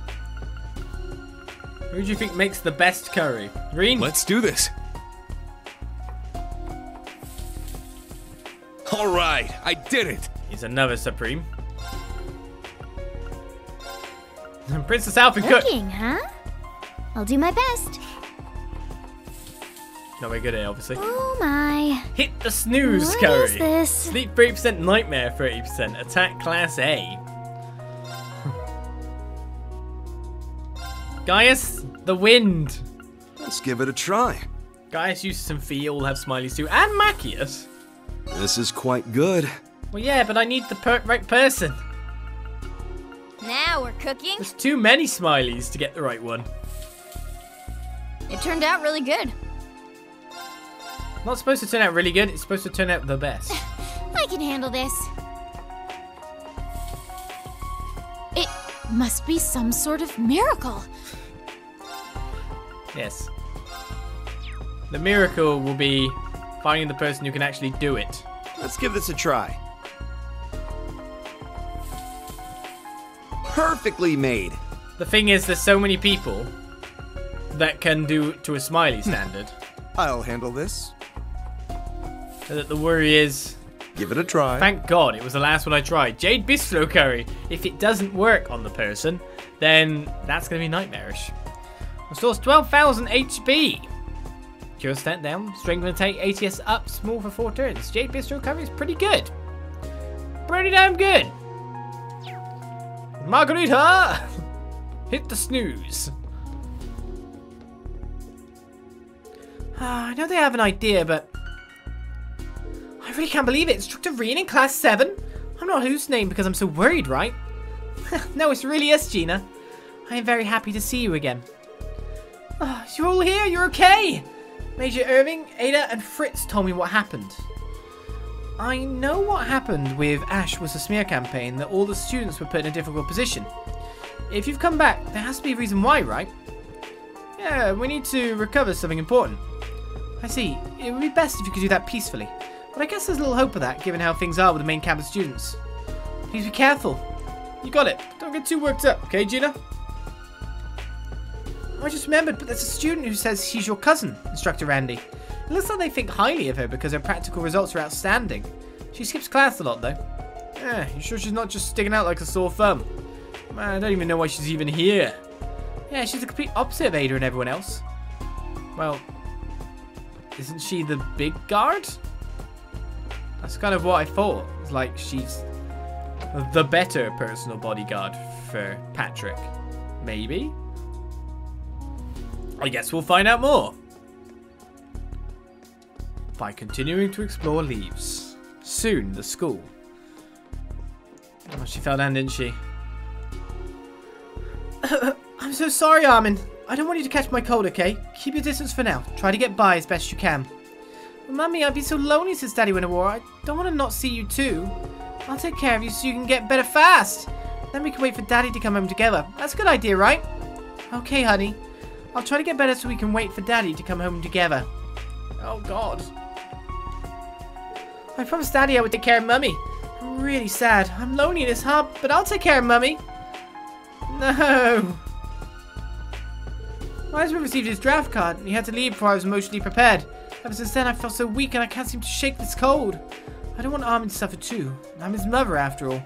Who do you think makes the best curry? Green? Let's do this. All right, I did it. He's another Supreme. <laughs> Princess Alfin cook. Cooking, huh? I'll do my best. Not very good at it, obviously. Oh my. Hit the snooze What curry. is this? Sleep 30%, nightmare 30%, attack class A. <laughs> Gaius, the wind. Let's give it a try. Gaius, Jusis, and Fie all have smileys too, and Machias. This is quite good. Well, yeah, but I need the per right person. Now we're cooking. There's too many smileys to get the right one. It turned out really good. Not supposed to turn out really good, it's supposed to turn out the best. <laughs> I can handle this. It must be some sort of miracle. yes. The miracle will be finding the person who can actually do it. Let's give this a try. Perfectly made. The thing is, there's so many people that can do to a smiley standard <laughs> I'll handle this. That the worry is Give it a try. Thank God it was the last one I tried. Jade Bistro Curry. If it doesn't work on the person, then that's going to be nightmarish. Restores 12,000 HP. Cure stat down. Strength and attack ATS up. Small for 4 turns. Jade Bistro Curry is pretty good. Pretty damn good. Margarita! <laughs> Hit the snooze. Ah, I know they have an idea, but I really can't believe it. Instructor Rean in class 7? I'm not hallucinating because I'm so worried, right? <laughs> no, it's really us, Gina. I am very happy to see you again. Oh, you're all here, you're okay! Major Irving, Ada, and Fritz told me what happened. I know what happened with Ash was a smear campaign that all the students were put in a difficult position. If you've come back, there has to be a reason why, right? Yeah, we need to recover something important. I see. It would be best if you could do that peacefully. But I guess there's a little hope of that, given how things are with the main campus students. Please be careful. You got it. Don't get too worked up, okay, Gina? I just remembered, but there's a student who says she's your cousin, Instructor Randy. It looks like they think highly of her because her practical results are outstanding. She skips class a lot, though. Yeah, you sure she's not just sticking out like a sore thumb? Man, I don't even know why she's even here. Yeah, she's the complete opposite of Ada and everyone else. Well, isn't she the big guard? That's kind of what I thought. It's like she's the better personal bodyguard for Patrick. Maybe? I guess we'll find out more. By continuing to explore Leeves. Soon, the school. Oh, she fell down, didn't she? <coughs> I'm so sorry, Armin. I don't want you to catch my cold, okay? Keep your distance for now. Try to get by as best you can. Mummy, I'd be so lonely since Daddy went to war. I don't want to not see you too. I'll take care of you so you can get better fast. Then we can wait for Daddy to come home together. That's a good idea, right? Okay, honey. I'll try to get better so we can wait for Daddy to come home together. Oh, God. I promised Daddy I would take care of Mummy. I'm really sad. I'm lonely in this hub, but I'll take care of Mummy. No. Husband received his draft card, and he had to leave before I was emotionally prepared. Ever since then, I felt so weak and I can't seem to shake this cold. I don't want Armin to suffer too. I'm his mother, after all.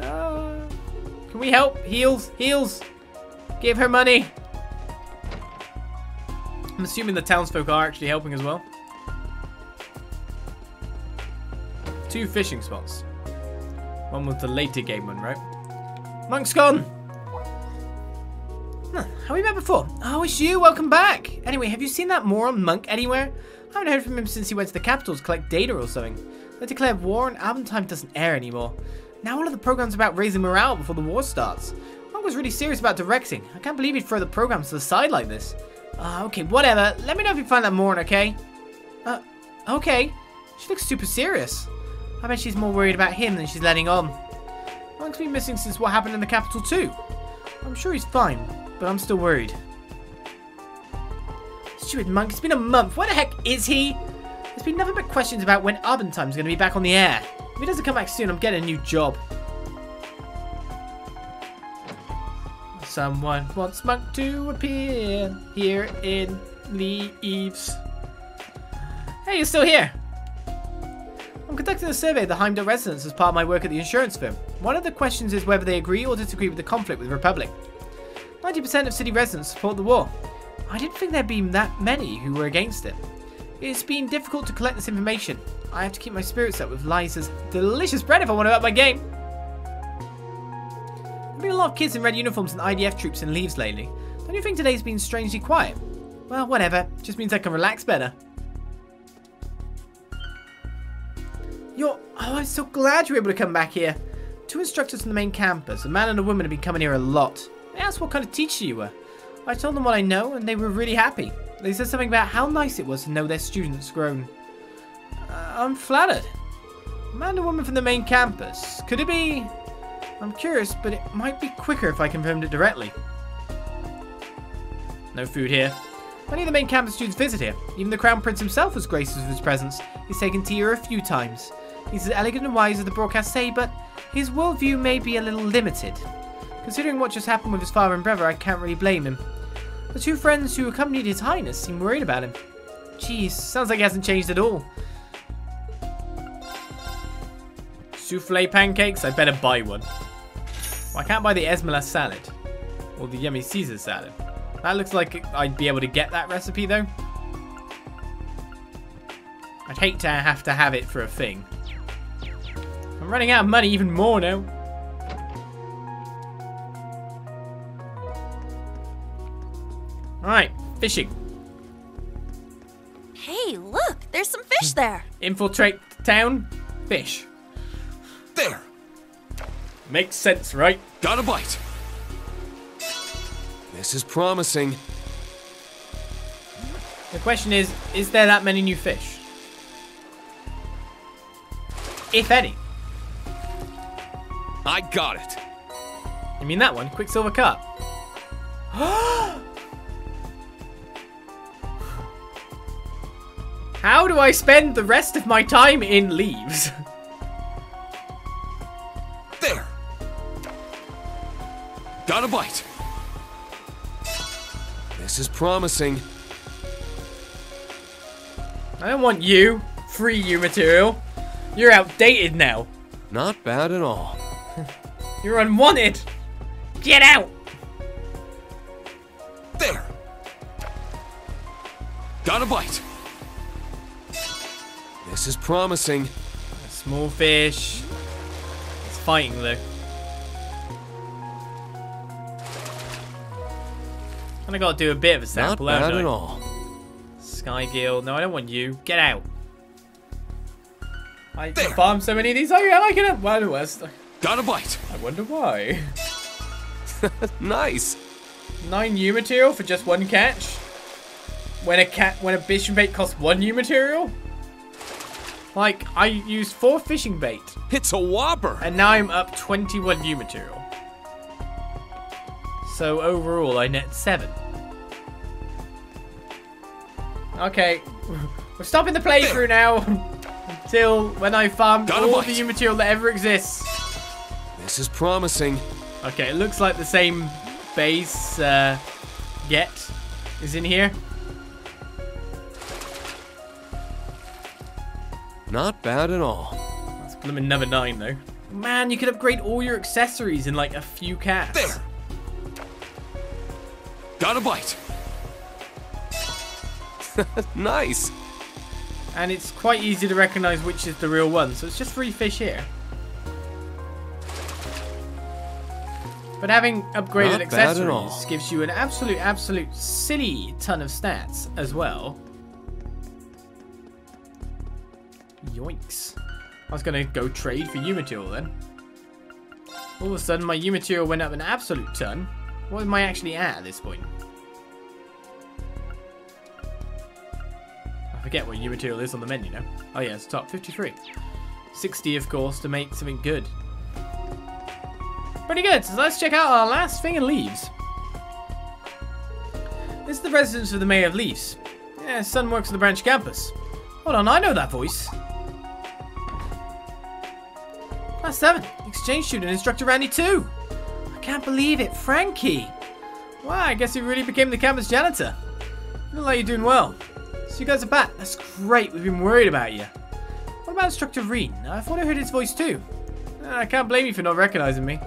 Uh, can we help? Heals, heals. Give her money. I'm assuming the townsfolk are actually helping as well. Two fishing spots. One was the later game one, right? Monk's gone! Huh, have we met before? Oh, it's you. Welcome back. Anyway, have you seen that moron Monk anywhere? I haven't heard from him since he went to the capital to collect data or something. They declared war and Abendtime doesn't air anymore. Now all of the programs about raising morale before the war starts. Monk was really serious about directing. I can't believe he'd throw the programs to the side like this. Uh, okay, whatever. Let me know if you find that moron, okay? Uh, okay. She looks super serious. I bet she's more worried about him than she's letting on. Monk's been missing since what happened in the capital too. I'm sure he's fine, but I'm still worried. Stupid Monk, it's been a month. Where the heck is he? There's been nothing but questions about when Abendtime's going to be back on the air. If he doesn't come back soon, I'm getting a new job. Someone wants Monk to appear here in Leeves. Hey, you're still here. I'm conducting a survey of the Heimdall residents as part of my work at the insurance firm. One of the questions is whether they agree or disagree with the conflict with the Republic. 90% of city residents support the war. I didn't think there'd be that many who were against it. It's been difficult to collect this information. I have to keep my spirits up with Liza's delicious bread if I want to up my game. There've been a lot of kids in red uniforms and IDF troops in Leeves lately. Don't you think today's been strangely quiet? Well, whatever. Just means I can relax better. You're... Oh, I'm so glad you were able to come back here. Two instructors from the main campus, a man and a woman, have been coming here a lot. I asked what kind of teacher you were. I told them what I know, and they were really happy. They said something about how nice it was to know their students grown. Uh, I'm flattered. Man and woman from the main campus. Could it be... I'm curious, but it might be quicker if I confirmed it directly. No food here. Many of the main campus students visit here. Even the Crown Prince himself was gracious with his presence. He's taken tea here a few times. He's as elegant and wise as the broadcasts say, but his worldview may be a little limited. Considering what just happened with his father and brother, I can't really blame him. The two friends who accompanied His Highness seem worried about him. Jeez, sounds like he hasn't changed at all. Souffle pancakes? I better buy one. Well, I can't buy the Esmeralda salad. Or the yummy Caesar salad. That looks like I'd be able to get that recipe, though. I'd hate to have to have it for a thing. I'm running out of money even more now. Fishing. Hey, look, there's some fish there. Infiltrate town, fish. There. Makes sense, right? Got a bite. This is promising. The question is, is there that many new fish? If any. I got it. You mean that one? Quicksilver Cup. <gasps> How do I spend the rest of my time in Leeves? There. Got a bite. This is promising. I don't want you. Free you material. You're outdated now. Not bad at all. <laughs> You're unwanted. Get out. There. Got a bite. This is promising. A small fish. It's fighting though. And I gotta do a bit of a Not sample, bad haven't I? at all. Sky Gill. No, I don't want you. Get out. I There. farmed so many of these. Oh, yeah, I like it. Wild West. Got a bite. I wonder why. <laughs> Nice. Nine new material for just one catch. when a cat when a fishing bait costs one new material? Like I used four fishing bait It's a whopper. and now I'm up 21 new material. So overall I net seven. Okay, <laughs> we're stopping the playthrough now <laughs> until when I a all the new material that ever exists. This is promising. Okay, it looks like the same base uh, get is in here. Not bad at all. That's blooming number nine though. Man, you could upgrade all your accessories in like a few casts. There. Got a bite. <laughs> nice. And it's quite easy to recognize which is the real one, so it's just three fish here. But having upgraded Not bad at all. accessories gives you an absolute, absolute silly ton of stats as well. Yoinks. I was gonna go trade for U-Material then. All of a sudden my U-Material went up an absolute ton. What am I actually at at this point? I forget what U-Material is on the menu now. Oh yeah, it's top 53. 60 of course to make something good. Pretty good, so let's check out our last thing in Leeves. This is the residence of the Mayor of Leeves. Yeah, his son works at the branch campus. Hold on, I know that voice. Class 7, exchange student instructor Randy 2. I can't believe it, Franky. Wow, I guess you really became the campus janitor. Look like you're doing well. So you guys are back. That's great, we've been worried about you. What about Instructor Rean? I thought I heard his voice too. Uh, I can't blame you for not recognizing me.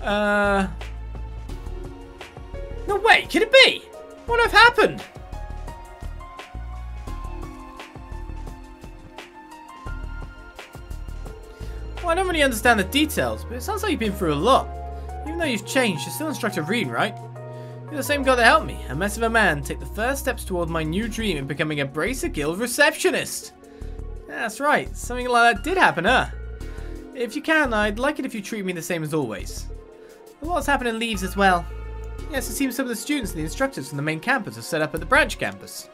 Uh... No way, could it be? What have happened? Well, I don't really understand the details, but it sounds like you've been through a lot. Even though you've changed, you're still Instructor Rean, right? You're the same guy that helped me, a mess of a man, take the first steps toward my new dream of becoming a Bracer Guild receptionist. That's right, something like that did happen, huh? If you can, I'd like it if you treat me the same as always. A lot's happened in Leeves as well. Yes, it seems some of the students and the instructors from the main campus are set up at the branch campus.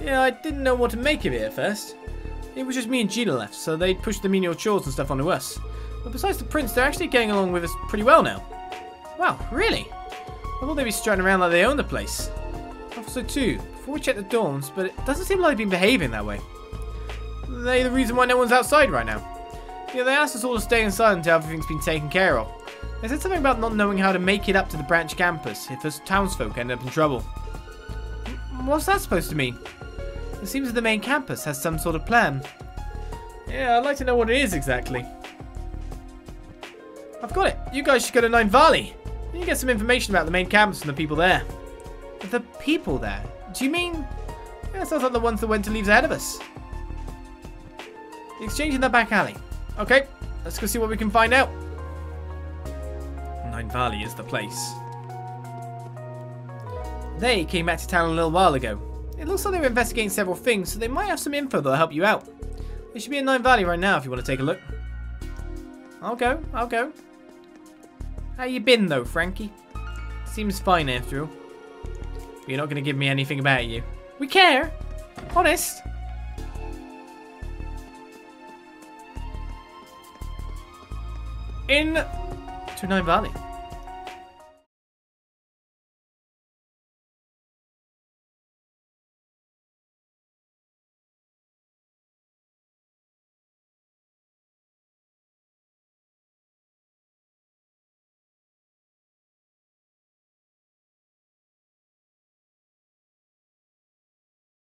Yeah, I didn't know what to make of it at first. It was just me and Gina left, so they'd pushed the menial chores and stuff onto us. But besides the prince, they're actually getting along with us pretty well now. Wow, really? I thought they'd be strutting around like they own the place. Officer thought so too, before we checked the dorms, but it doesn't seem like they've been behaving that way. They're they the reason why no one's outside right now? Yeah, they asked us all to stay inside until everything's been taken care of. They said something about not knowing how to make it up to the branch campus if us townsfolk end up in trouble. What's that supposed to mean? It seems the main campus has some sort of plan. Yeah, I'd like to know what it is exactly. I've got it. You guys should go to Nine Valley. You get some information about the main campus and the people there. The people there? Do you mean... Yeah, sounds like the ones that went to Leeves ahead of us. The exchange in the back alley. Okay, let's go see what we can find out. Nine Valley is the place. They came back to town a little while ago. It looks like they're investigating several things, so they might have some info that'll help you out. They should be in Nine Valley right now if you want to take a look. I'll go, I'll go. How you been though, Franky? Seems fine after all. But you're not going to give me anything about you. We care. Honest. In to Nine Valley.